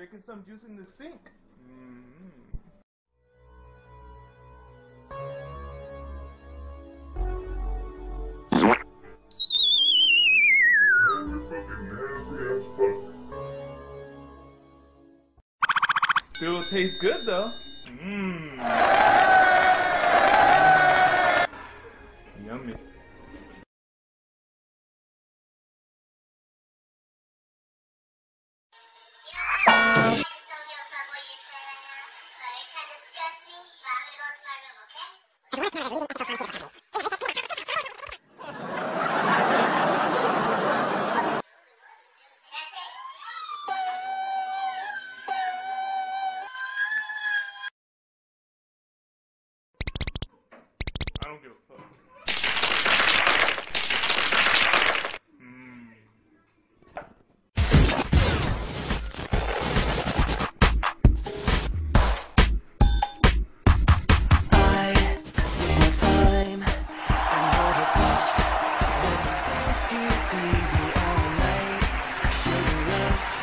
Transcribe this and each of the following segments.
drinking some juice in the sink. Mm-hmm. Still tastes good though. The streets easy all night. Sugar love.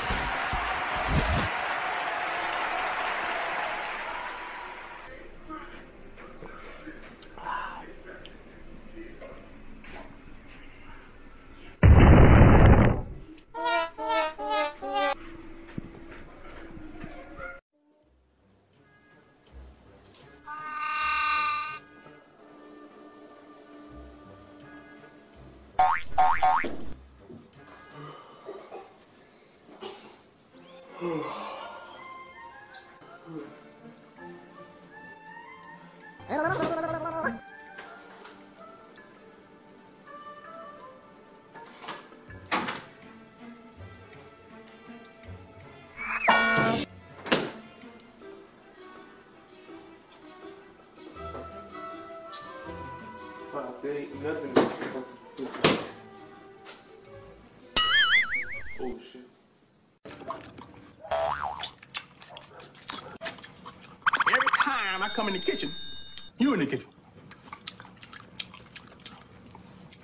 Nothing. Oh shit. Every time I come in the kitchen, you in the kitchen.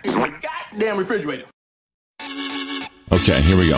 In the goddamn refrigerator. Okay, here we go.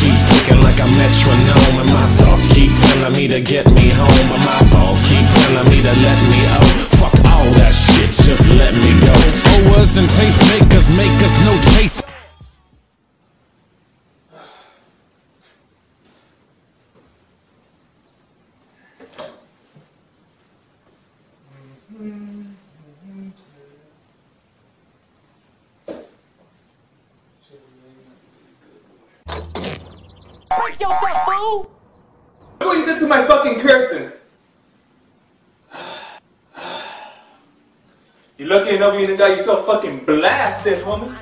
keeps ticking like a metronome, and my thoughts keep telling me to get me home, but my balls keep telling me to let me oh. Fuck all that shit, just let me go. Oh, Owers and tastemakers make us no chase. Break yourself, fool! Look what you did to my fucking curtain. You lucky enough you didn't got yourself fucking blasted, homie.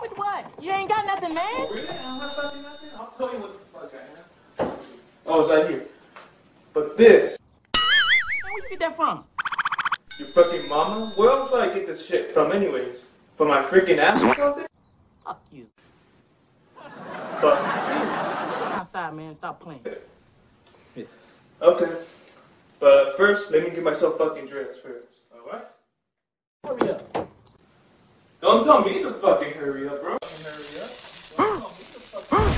With what? You ain't got nothing, man. Really? I'm not fucking nothing. I'll tell you what the fuck I have. Oh, it's right here. But this, Where you get that from? your fucking mama. Where else do I get this shit from, anyways? From my freaking ass or something? Fuck you. But Outside, man. Stop playing. okay. But first, let me get myself fucking dressed first. Alright? Hurry up. Don't tell me to fucking hurry up, bro. Hurry up.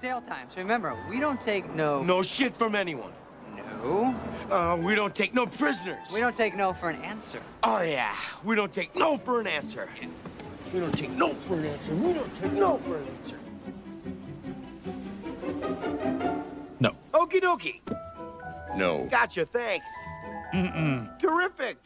sale times. Remember, we don't take no. No shit from anyone. No. Uh, we don't take no prisoners. We don't take no for an answer. Oh, yeah. We don't take no for an answer. We don't take no for an answer. We don't take no for an answer. No. Okie dokie. No. Gotcha, thanks. Mm-mm. Terrific.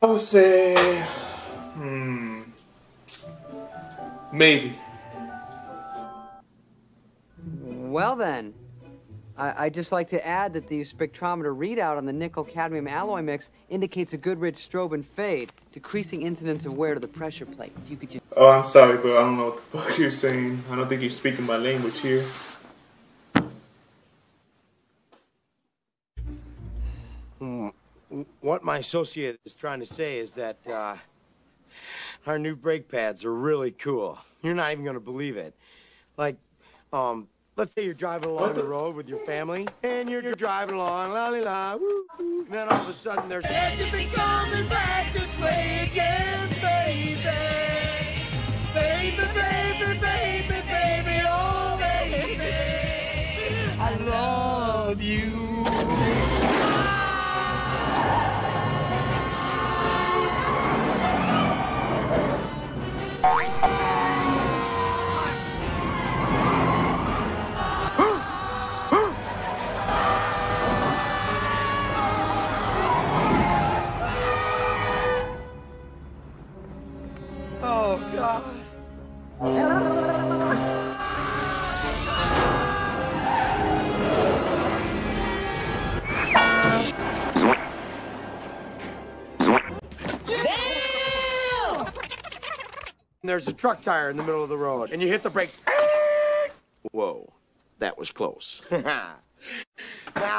I would say, hmm, maybe. Well then, I, I'd just like to add that the spectrometer readout on the nickel cadmium alloy mix indicates a good rich strobe and fade, decreasing incidence of wear to the pressure plate. If you could just. Oh, I'm sorry, but I don't know what the fuck you're saying. I don't think you're speaking my language here. What my associate is trying to say is that uh, our new brake pads are really cool. You're not even going to believe it. Like, um, let's say you're driving along the road with your family, and you're, you're driving along, la la la, and then all of a sudden there's. I love you. Oh, There's a truck tire in the middle of the road, and you hit the brakes. Whoa, that was close. now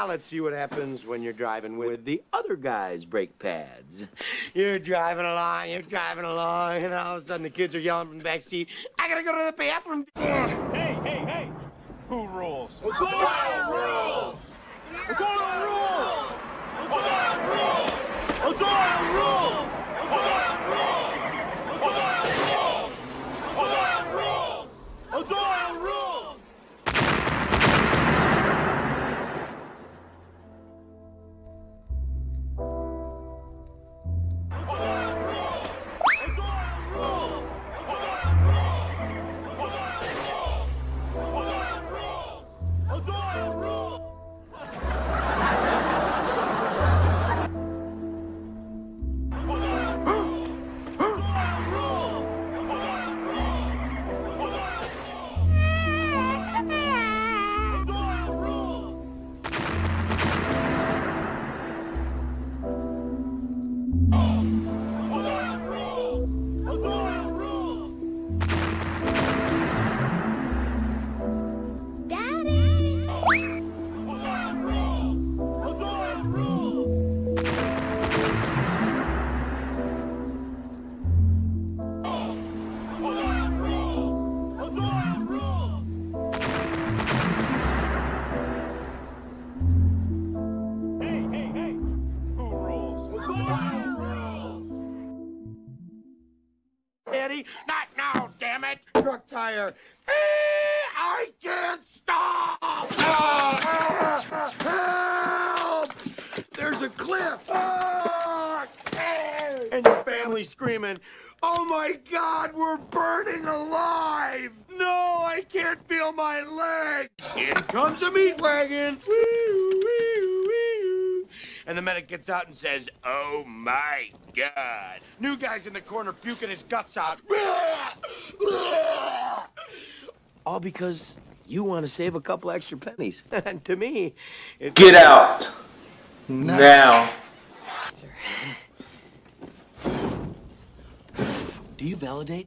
let's see what happens when you're driving with the other guy's brake pads. You're driving along, you're driving along, and all of a sudden the kids are yelling from the back seat, I gotta go to the bathroom. Hey, hey, hey! Who rules? rules! rules! rules! Tire. Eh, I can't stop! Help! There's a cliff! Eh, and your family screaming, Oh my God, we're burning alive! No, I can't feel my legs! In comes a meat wagon! And the medic gets out and says, Oh my God. New guy's in the corner puking his guts out. All because you want to save a couple extra pennies. and to me, it. Get out. Now. Do you validate?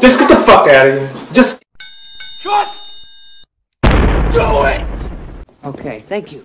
Just get the fuck out of here. Just. Just do it! Okay, thank you.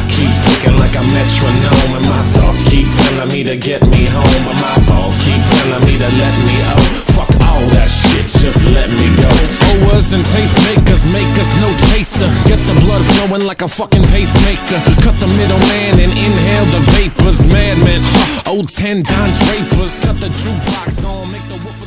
keeps ticking like a metronome, and my thoughts keep telling me to get me home, but my balls keep telling me to let me oh. Fuck all that shit, just let me go. Owers and tastemakers make us no chaser. Gets the blood flowing like a fucking pacemaker. Cut the middleman and inhale the vapors. Madman, old ten Don Drapers. Cut the jukebox on, make the.